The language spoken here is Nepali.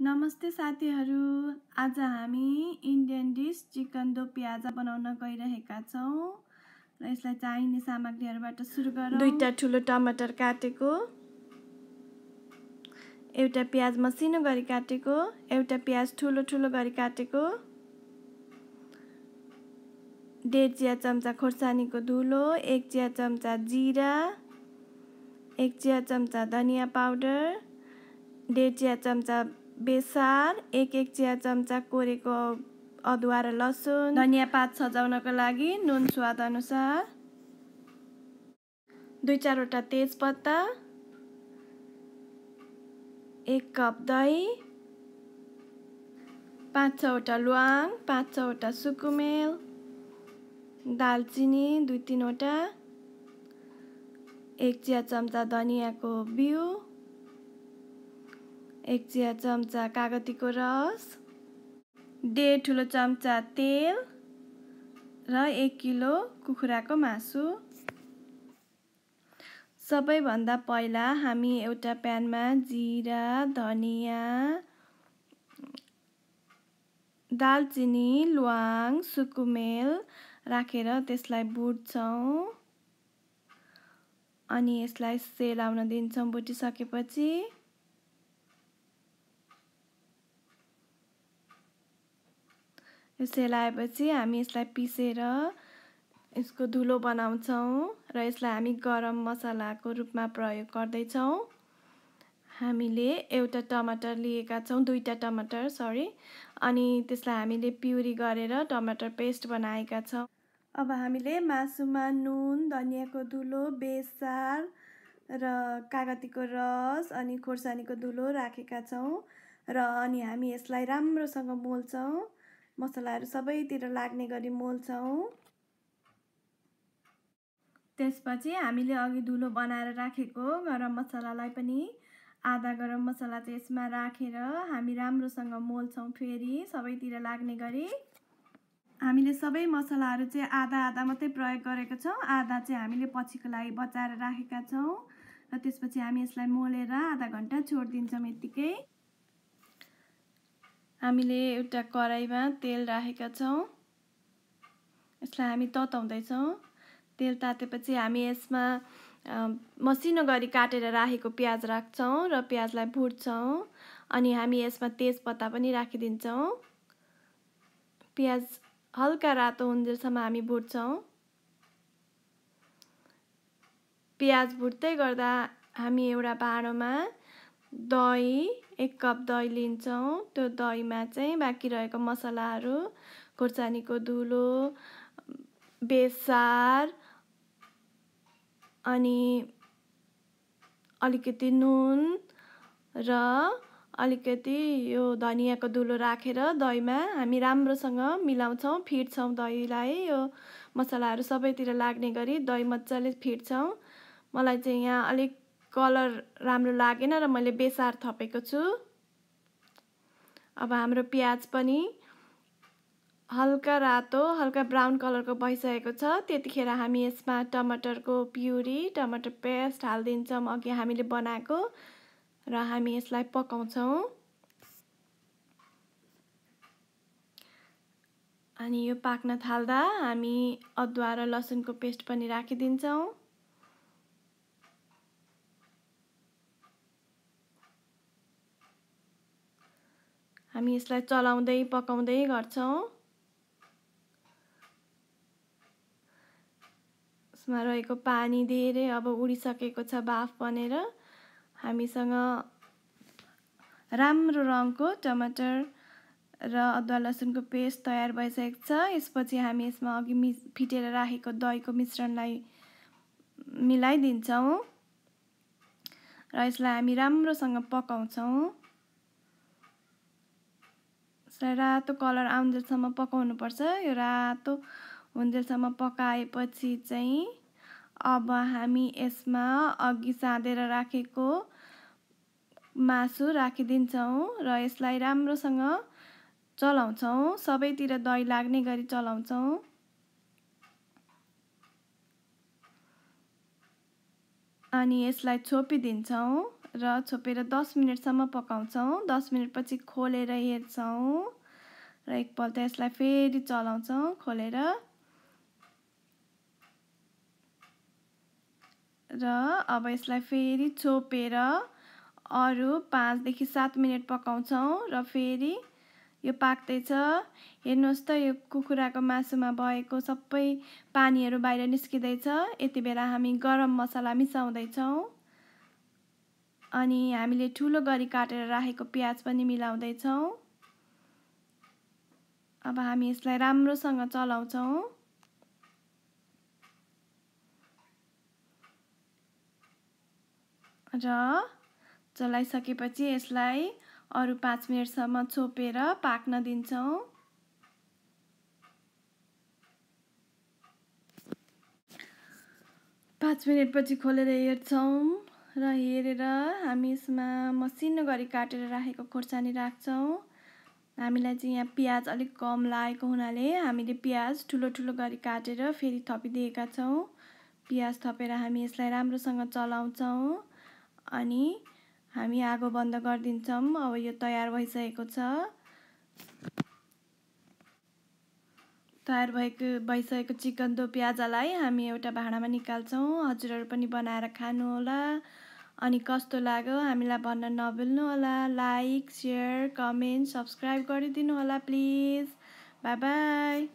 नमस्ते साथीहरू। आज हामी इन्डियन डिस चिकन दो प्याजा बनाउन गइरहेका छौँ र यसलाई चाहिने सामग्रीहरूबाट सुरु गरौँ। दुईवटा ठुलो टमाटर काटेको एउटा प्याज मसिनो गरी काटेको एउटा प्याज ठुलो ठुलो गरी काटेको डेढ चिया चम्चा खोर्सानीको धुलो एक चिया चम्चा जिरा एक चिया चम्चा धनियाँ पाउडर डेढ चिया चम्चा बेसार एक एक चिया चम्चा कोरेको अदुवा र लसुन। धनियाँ पात सजाउनको लागि नुन स्वाद अनुसार। दुई चारवटा तेजपत्ता। एक कप दही। पाँच छवटा ल्वाङ पाँच छवटा सुकुमेल। दालचिनी दुई तिनवटा। एक चिया चम्चा धनियाँको बिउ। एक चिया चम्चा कागतीको रस डेढ ठुलो चम्चा तेल र एक किलो कुखुराको मासु। सबैभन्दा पहिला हामी एउटा प्यानमा जिरा धनियाँ दालचिनी ल्वाङ सुकुमेल राखेर त्यसलाई भुट्छौँ अनि यसलाई सेलाउन दिन्छौँ भुटिसकेपछि यो सेलाएपछि हामी यसलाई पिसेर यसको धुलो बनाउँछौँ र यसलाई हामी गरम मसलाको रूपमा प्रयोग गर्दैछौँ। हामीले एउटा टमाटर लिएका छौँ दुईवटा टमाटर सरी अनि त्यसलाई हामीले प्युरी गरेर टमाटर पेस्ट बनाएका छौँ। अब हामीले मासुमा नुन धनियाँको धुलो बेसार र कागतीको रस अनि खोर्सानीको धुलो राखेका छौँ र अनि हामी यसलाई राम्रोसँग मोल्छौँ। मसलाहरू सबैतिर लाग्ने गरी मोल्छौँ। त्यसपछि हामीले अघि धुलो बनाएर राखेको गरम मसलालाई पनि आधा गरम मसला चाहिँ यसमा राखेर हामी राम्रोसँग मोल्छौँ फेरि सबैतिर लाग्ने गरी। हामीले सबै मसलाहरू चाहिँ आधा आधा मात्रै प्रयोग गरेको छौँ। आधा चाहिँ हामीले पछिको लागि बचाएर राखेका छौँ। र त्यसपछि हामी यसलाई मोलेर आधा घन्टा छोडिदिन्छौँ यत्तिकै। हामीले एउटा कराईमा तेल राखेका छौँ। यसलाई हामी तताउँदैछौँ। तेल तातेपछि हामी यसमा मसिनो गरी काटेर राखेको प्याज राख्छौँ र प्याजलाई भुट्छौँ अनि हामी यसमा तेजपत्ता पनि राखिदिन्छौँ। प्याज हल्का रातो हुन्जेलसम्म हामी भुट्छौँ। प्याज भुट्दै गर्दा हामी एउटा भाँडोमा दही एक कप दही लिन्छौँ। त्यो दहीमा चाहिँ बाँकी रहेको मसलाहरू खोर्सानीको धुलो बेसार अनि अलिकति नुन र अलिकति यो धनियाँको धुलो राखेर दहीमा हामी राम्रोसँग मिलाउँछौँ फिट्छौँ दहीलाई। यो मसलाहरू सबैतिर लाग्ने गरी दही मजाले फिट्छौँ। मलाई चाहिँ यहाँ अलिक कलर राम्रो लागेन र मैले बेसार थपेको छु। अब हाम्रो प्याज पनि हल्का रातो हल्का ब्राउन कलरको भइसकेको छ। त्यतिखेर हामी यसमा टमाटरको प्युरी टमाटर पेस्ट हालिदिन्छौँ अघि हामीले बनाएको र हामी यसलाई पकाउँछौँ। अनि यो पाक्न थाल्दा हामी अदुवा र लसुनको पेस्ट पनि राखिदिन्छौँ। हामी यसलाई चलाउँदै पकाउँदै गर्छौँ। यसमा रहेको पानी धेरै अब उडिसकेको छ बाफ बनेर। हामीसँग राम्रो रङको टमाटर र अदुवा लसुनको पेस्ट तयार भइसकेको छ। यसपछि हामी यसमा अघि मि फिटेर राखेको दहीको मिश्रणलाई मिलाइदिन्छौँ। र यसलाई हामी राम्रोसँग पकाउँछौँ। यसलाई रातो कलर आउन्जेलसम्म पकाउनुपर्छ। यो रातो हुन्जेलसम्म पकाएपछि चाहिँ अब हामी यसमा अघि साँधेर राखेको मासु राखिदिन्छौँ र यसलाई राम्रोसँग चलाउँछौँ। सबैतिर दही लाग्ने गरी चलाउँछौँ। अनि यसलाई छोपिदिन्छौँ। र छोपेर दस मिनटसम्म पकाउँछौँ। दस मिनटपछि खोलेर हेर्छौँ र एकपल्ट यसलाई फेरि चलाउँछौँ खोलेर। र अब यसलाई फेरि छोपेर अरू पाँचदेखि सात मिनट पकाउँछौँ र फेरि यो पाक्दैछ। हेर्नुहोस् त यो कुखुराको मासुमा भएको सबै पानीहरू बाहिर निस्किँदैछ। यति बेला हामी गरम मसला मिसाउँदैछौँ। अनि हामीले ठुलो गरी काटेर राखेको प्याज पनि मिलाउँदैछौँ। अब हामी यसलाई राम्रोसँग चलाउँछौँ। र चलाइसकेपछि यसलाई अरू पाँच मिनटसम्म छोपेर पाक्न दिन्छौँ। पाँच मिनटपछि खोलेर हेर्छौँ। र हेरेर हामी यसमा मसिनो गरी काटेर राखेको खोर्सानी राख्छौँ। हामीलाई चाहिँ यहाँ प्याज अलिक कम लागेको हुनाले हामीले प्याज ठुलो ठुलो गरी काटेर फेरि थपिदिएका छौँ। प्याज थपेर हामी यसलाई राम्रोसँग चलाउँछौँ अनि हामी आगो बन्द गरिदिन्छौँ। अब यो तयार भइसकेको छ। तयार भएको भइसकेको चिकन दो प्याजालाई हामी एउटा भाँडामा निकाल्छौँ। हजुरहरू पनि बनाएर खानुहोला। अनि कस्तो लाग्यो हामीलाई भन्न नभुल्नु होला लाइक सेयर कमेन्ट सब्सक्राइब गरिदिनु होला प्लिज बाई बाई